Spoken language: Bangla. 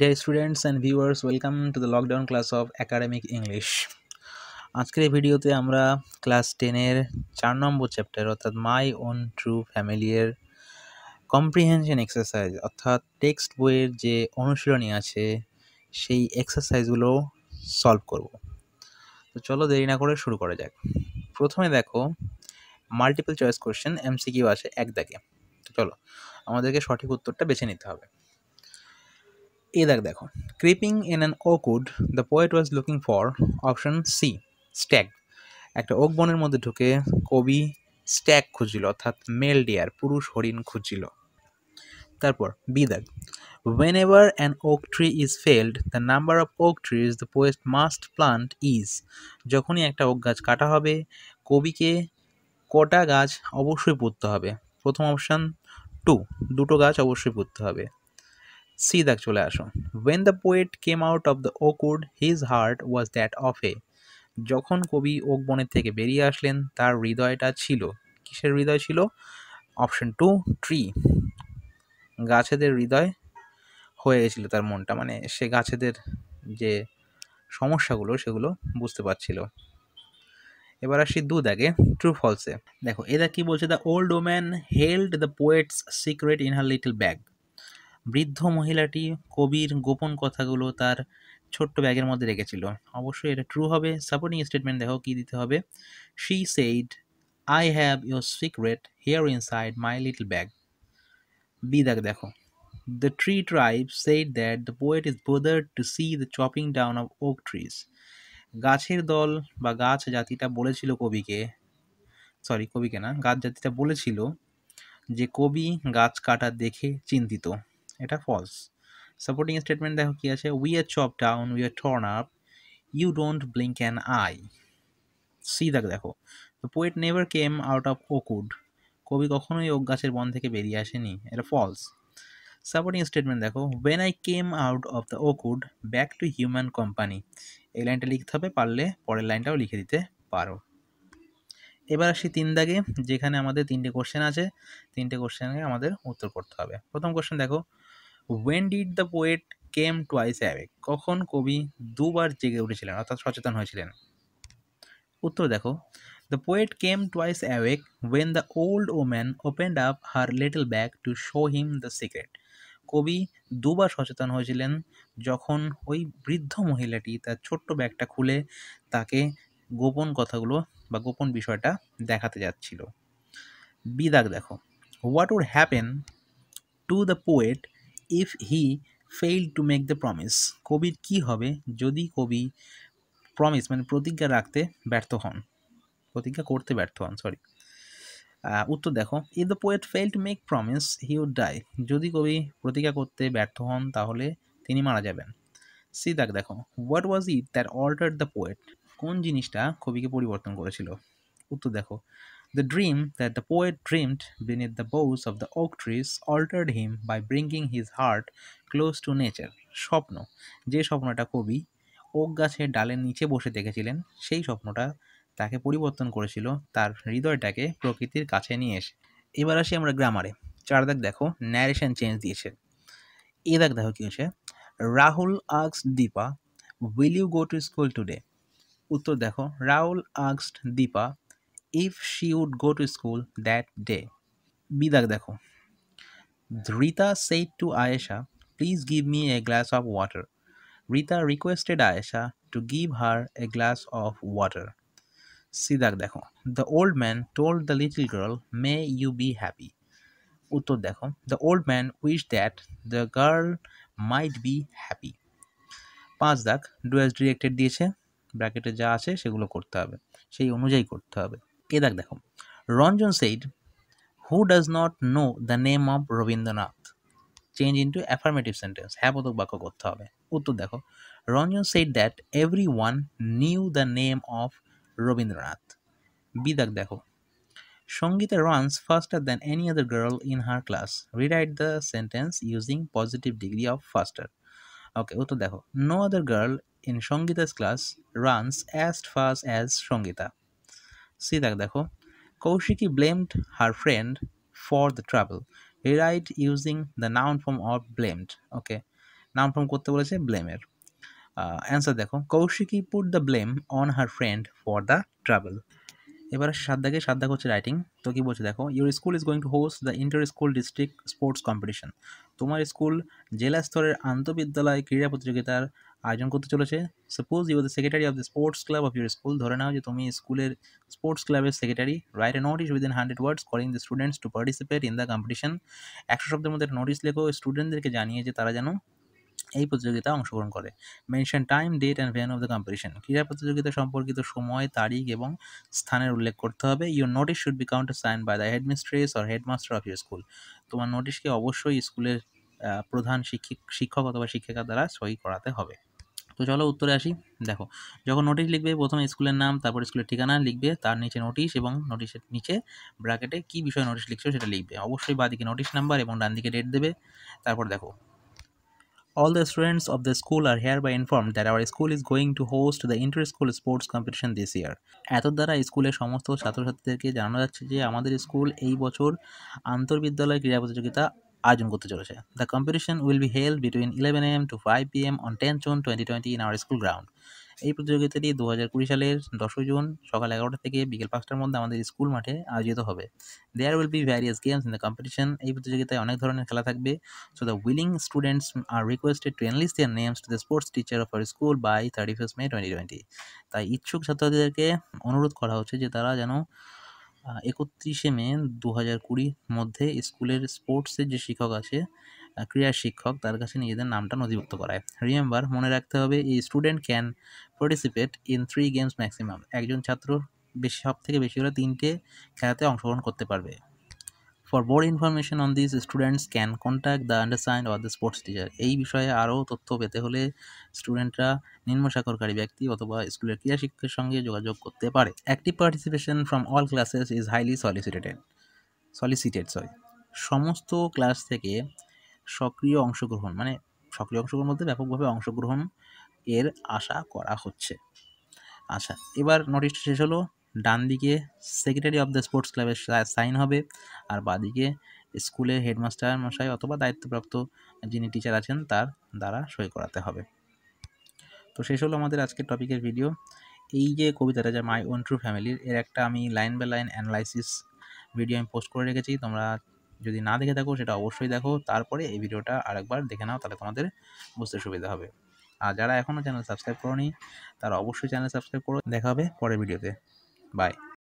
Dear students and viewers welcome to the lockdown class of academic English আজকের এই ভিডিওতে আমরা ক্লাস টেনের চার নম্বর চ্যাপ্টার অর্থাৎ my own true familiar comprehension exercise অর্থাৎ টেক্সট বইয়ের যে অনুশীলনী আছে, সেই এক্সারসাইজগুলো সলভ করব। তো চলো দেরি না করে শুরু করা যাক। প্রথমে দেখো মাল্টিপল চয়েস কোশ্চেন এমসিকিউ আছে এক দাগে। তো চলো, আমাদেরকে সঠিক উত্তরটা বেছে নিতে হবে। এই দেখ, দেখো। Creeping in an oakwood the poet was looking for option C stag একটা ওক বনের মধ্যে ঢুকে কবি স্ট্যাগ খুঁজছিল অর্থাৎ মেল ডিয়ার পুরুষ হরিণ খুঁজছিল তারপর বি দেখ। Whenever an oak tree is felled the number of oak trees the poet must plant is যখনই একটা ওক গাছ কাটা হবে, কবিকে কটা গাছ অবশ্যই পুঁততে হবে। প্রথম অপশান টু দুটো গাছ অবশ্যই পুঁততে হবে। সি দেখ, চলে আসো। When the poet came out of the oakwood his heart was that of a যখন কবি ওক বনের থেকে বেরিয়ে আসলেন, তার হৃদয়টা ছিল। কিসের হৃদয় ছিল? অপশন টু ট্রি গাছেদের হৃদয় হয়ে গেছিল তার মনটা। মানে সে গাছেদের যে সমস্যাগুলো, সেগুলো বুঝতে পারছিল। এবার আসি দু দাগে ট্রু ফলসে দেখো, এরা কি বলছে? The old woman held the poet's secret in her little bag বৃদ্ধ মহিলাটি কবির গোপন কথাগুলো তার ছোট্ট ব্যাগের মধ্যে রেখেছিল। অবশ্যই এটা ট্রু হবে। সাপোর্টিং স্টেটমেন্ট দেখো কি দিতে হবে। She said I have your secret here inside my little bag B দেখ দেখো। The tree tribe said that the poet is bothered to see the chopping down of oak trees গাছের দল বা গাছ জাতিটা বলেছিল কবিকে সরি কবিকে না, গাছ জাতিটা বলেছিল যে কবি গাছ কাটা দেখে চিন্তিত। এটা ফলস সাপোর্টিং স্টেটমেন্ট দেখো কি আছে? We are chop down we are torn up you don't blink an eye C দেখ দেখো। The poet never came out of oakwood কবি কখনোই ওক গাছের বন থেকে বেরিয়ে আসেনি। এটা ফলস সাপোর্টিং স্টেটমেন্ট দেখো। When I came out of the oakwood back to human company এই লাইনটা লিখতে হবে, পারলে পরের লাইনটাও লিখে দিতে পারো। এবার আসি তিন দাগে, যেখানে আমাদের তিনটে কোশ্চেন আছে। তিনটে কোশ্চেনে আমাদের উত্তর করতে হবে। প্রথম কোশ্চেন দেখো। When did the poet came twice awake কখন কবি দুবার জেগে উঠেছিলেন? অর্থাৎ সচেতন হয়েছিলেন। উত্তর দেখো। The poet came twice awake when the old woman opened up her little bag to show him the secret কবি দুবার সচেতন হয়েছিলেন যখন ওই বৃদ্ধ মহিলাটি তার ছোট্ট ব্যাগটা খুলে তাকে গোপন কথাগুলো বা গোপন বিষয়টা দেখাতে যাচ্ছিল। বিদাগ দেখো। What would happen to the poet if he fail to make the promise কবির কি হবে যদি কবি প্রমিস মানে প্রতিজ্ঞা রাখতে ব্যর্থ হন? প্রতিজ্ঞা করতে ব্যর্থ হন সরি উত্তর দেখো if the poet fail to make promise he would die যদি কবি প্রতিজ্ঞা করতে ব্যর্থ হন, তাহলে তিনি মারা যাবেন। সি দাগ দেখো what was it that alter the poet কোন জিনিসটা কবিকে পরিবর্তন করেছিল? উত্তর দেখো the dream that the poet dreamed beneath the boughs of the oak trees altered him by bringing his heart close to nature স্বপ্ন, যে স্বপ্নটা কবি ওক গাছের ডালের নিচে বসে দেখেছিলেন, সেই স্বপ্নটা তাকে পরিবর্তন করেছিল, তার হৃদয়টাকে প্রকৃতির কাছে নিয়ে এসে। এবার আসি আমরা গ্রামারে চার দাগ দেখো ন্যারেশন চেঞ্জ দিয়েছে। এ দাগ দেখো কী হচ্ছে Rahul asks Deepa will you go to school today উত্তর দেখো, Rahul আক্সড Deepa if she would go to school that day বিদাক দেখো। Rita said to Ayesha please give me a glass of water Rita requested Ayesha to give her a glass of water সিদাক দেখো the old man told the little girl may you be happy উত্তর দেখো the old man wish that the girl might be happy পাঁচ দাগ ডুয়েস ডিরেক্টেড দিয়েছে ব্র্যাকেটে যা আছে সেগুলো করতে হবে। সেই অনুযায়ী করতে হবে। এ দাগ দেখো। Ranjan said who does not know the name of Rabindranath? Change into affirmative sentence হ্যাঁ বাক্য করতে হবে। উত্তর দেখো Ranjan said that everyone knew the name of Rabindranath. বিদাক দেখো Sangeeta runs faster than any other girl in her class rewrite the sentence using positive degree of faster okay উত্তর দেখো no other girl in Sangeeta's class runs as fast as Sangeeta C দেখ, দেখো Kaushiki blamed her friend for the travel he write using the noun form of blamed okay নাম ফর্ম করতে বলেছে ব্লেমের অ্যান্সার দেখো Kaushiki put the blame on her friend for the travel এবার সাদ্দাকে, সাদ্দাক হচ্ছে রাইটিং তো কি বলছে দেখো your school is going to host the inter school district sports competition তোমার স্কুল জেলা স্তরের আন্তঃবিদ্যালয় ক্রীড়া প্রতিযোগিতার আয়োজন করতে চলেছে। Suppose you the secretary of the sports club of your school ধরে নাও যে তুমি স্কুলের স্পোর্টস ক্লাবের secretary write a notice within hundred words calling the students to participate in the competition একশো শব্দের মধ্যে নোটিস লেখো স্টুডেন্টদেরকে জানিয়ে যে তারা যেন এই প্রতিযোগিতায় অংশগ্রহণ করে। Mention time date and venue of the competition ক্রীড়া প্রতিযোগিতা সম্পর্কিত সময়, তারিখ এবং স্থানের উল্লেখ করতে হবে। Your notice should be countersign by the headmistress or headmaster of your school তোমার নোটিশকে অবশ্যই স্কুলের প্রধান শিক্ষক শিক্ষক অথবা শিক্ষিকা দ্বারা সই করাতে হবে। তো চলো উত্তরে আসি। দেখো, যখন নোটিশ লিখবে, প্রথমে স্কুলের নাম, তারপর স্কুলের ঠিকানা লিখবে, তার নিচে নোটিশ এবং নোটিশের নিচে ব্র্যাকেটে কী বিষয়ে নোটিশ লিখছো সেটা লিখবে। অবশ্যই বাদিকে নোটিশ নাম্বার এবং ডান দিকে ডেট দেবে। তারপর দেখো, All the students of the school are hereby informed that our school is going to host the inter-school sports competition this year. এত দ্বারা স্কুলের সমস্ত ছাত্রছাত্রীদেরকে জানানো যাচ্ছে যে, আমাদের স্কুল এই বছর আন্তর্বিদ্যালয় ক্রীড়া প্রতিযোগিতা আয়োজন করতে চলেছে। The competition will be held between eleven AM to five P M on ten June twenty twenty in our school ground এই প্রতিযোগিতাটি দু হাজার কুড়ি সালের দশই জুন সকাল এগারোটা থেকে বিকেল পাঁচটার মধ্যে আমাদের স্কুল মাঠে আয়োজিত হবে। There will be various games in the competition এই প্রতিযোগিতায় অনেক ধরনের খেলা থাকবে। So the willing students are requested to enlist their names to the sports teacher of our school by thirty first May twenty twenty তাই ইচ্ছুক ছাত্রছাত্রীদেরকে অনুরোধ করা হচ্ছে যে তারা যেন একত্রিশে মে দু হাজার কুড়ির মধ্যে স্কুলের স্পোর্টসের যে শিক্ষক আছে ক্রীড়া শিক্ষক, তার কাছে নিজেদের নামটা নথিভুক্ত করায়। রিমেম্বার মনে রাখতে হবে, এই student can participate in three games maximum একজন ছাত্র বেশি সব থেকে বেশি হলে তিনটে খেলাতে অংশগ্রহণ করতে পারবে। For more information on this students can contact the undersign or the sports teacher এই বিষয়ে আরও তথ্য পেতে হলে স্টুডেন্টরা নিম্ন স্বাক্ষরকারী ব্যক্তি অথবা স্কুলের ক্রীড়া শিক্ষকের সঙ্গে যোগাযোগ করতে পারে। Active participation from all classes is highly solicited solicited sorry সমস্ত ক্লাস থেকে সক্রিয় অংশগ্রহণ মানে সক্রিয় অংশগ্রহণ বলতে ব্যাপকভাবে অংশগ্রহণ এর আশা করা হচ্ছে। আচ্ছা এবার নোটিশটা শেষ হলো। ডান দিকে সেক্রেটারি অফ দ্য স্পোর্টস ক্লাবের সাইন হবে আর বাদিকে স্কুলের হেডমাস্টার মশাই অথবা দায়িত্বপ্রাপ্ত যিনি টিচার আছেন তার দ্বারা সই করাতে হবে। তো শেষ হলো আমাদের আজকের টপিকের ভিডিও এই যে কবিতাটা যা মাই ওন ট্রু ফ্যামিলির এর একটা আমি line by line analysis video আমি পোস্ট করে রেখেছি। তোমরা যদি না দেখে থাকো সেটা অবশ্যই দেখো। তারপরে এই ভিডিওটা আরেকবার দেখে নাও, তাহলে তোমাদের বুঝতে সুবিধা হবে। আর যারা এখনও চ্যানেল সাবস্ক্রাইব করোনি, তারা অবশ্যই চ্যানেল সাবস্ক্রাইব করো। দেখা হবে পরের ভিডিওতে বাই